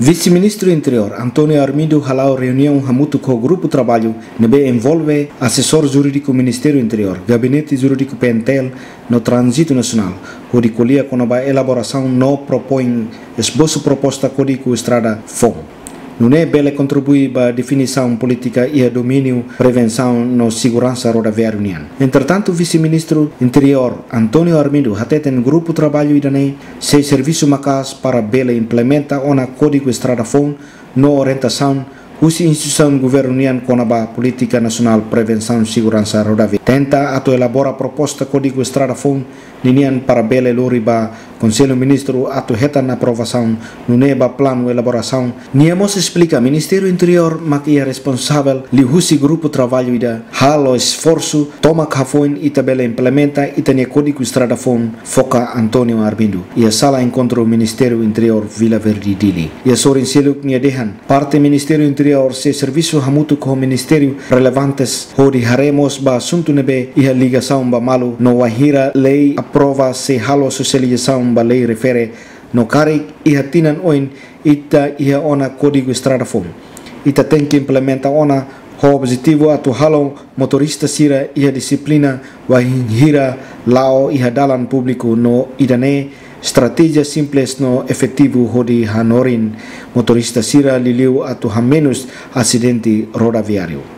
Vice-Ministro Interior Antônio Armindo halau reunião hamutu com o grupo trabalho nebe envolve assessor jurídico Ministério Interior, Gabinete Jurídico PNTEL no Trânsito Nacional, onde colia com a elaboração no propõe esboço proposta código estrada FOM. Não é bela contribuir para a definição política e a domínio prevenção na segurança rodoviária união. Entretanto, o vice-ministro interior Antônio Armindo até tem grupo trabalho idane se serviço macas para bela implementa o código estrada fon no orientação Usi instituição com a política nacional prevenção e segurança rodoviária. Tenta ato elabora proposta código estrada fon linian para bela loriba Conselho Ministro ato na aprovação no neba plano elaboração. Niamos explica Ministério Interior makia responsável li husi grupo trabalho ida halo esforço toma kafoin e tabela implementa e tenia código estrada fon foca Antonio Arbindo. E a sala encontrou Ministério Interior Vila Verde Dili. E a sorin seluk nia dehan parte Ministério Interior se serviço hamutu com Ministério relevantes hori haremos ba assunto nebe e a ligação ba malu no wahira lei aprova se halo socialização ang balay refere no kari iha tinan oin ita iha ona código estrada fom. Ita tem que implementa ona ho positivo atu halo motorista sira iha disiplina wa hira lao iha dalan publiku no idane estratégia simples no efetivo hodi hanorin motorista sira liliu atu menos acidente rodoviário.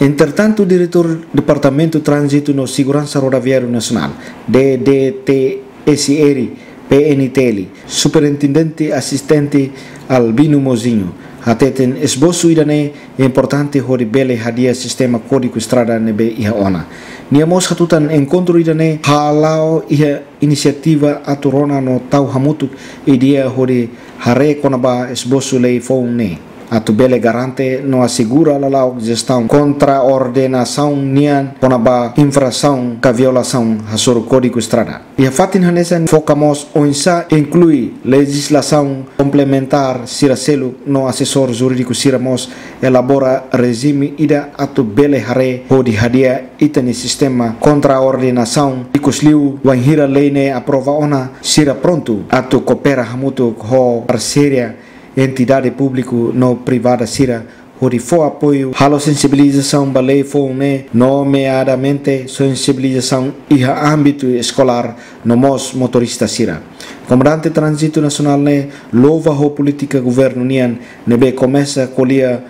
Entretanto, o diretor Departamento Trânsito no Segurança Rodoviário Nacional, DDT SR PNTL, Superintendente Assistente Albino Mozinho. Até tem esboço irane importante hori bele hadia sistema código estrada nebe iha ona. Niamos hatutan encontro irane halau iha inisiativa aturona no tau hamutuk idia hori hare konaba esboço lei fong ne. Atu bele garante no assegura la lau gestão contra ordenação nian ponaba infração ka violação hasur código estrada. E a fatin hanesen focamos onsa inclui legislação complementar sira selu no assessor jurídico siramos elabora regime ida atu bele hare hodi hadia itani sistema contra ordenação ikusliu wanhira leine aprova ona sira pronto atu coopera hamutu ho parceria entidade pública no privada sira onde for apoio halo sensibilização balei for né nomeadamente sensibilização e âmbito escolar no mos motorista sira comandante trânsito nacional né louva a política governo nian nebe começa colia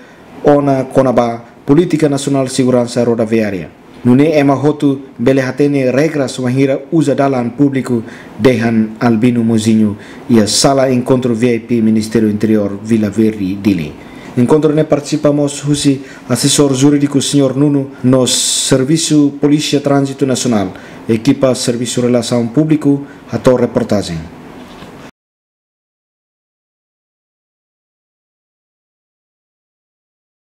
ona conaba política nacional segurança rodoviária Nune ema hotu bele hatene regras wahira usa dalan público dehan albino mozinho e a sala encontro VIP Ministério Interior Vila Verde Dili. Encontro ne participamos husi assessor jurídico Sr. Nuno no Serviço Polícia Trânsito Nacional, equipa Serviço Relação Público, a reportagem.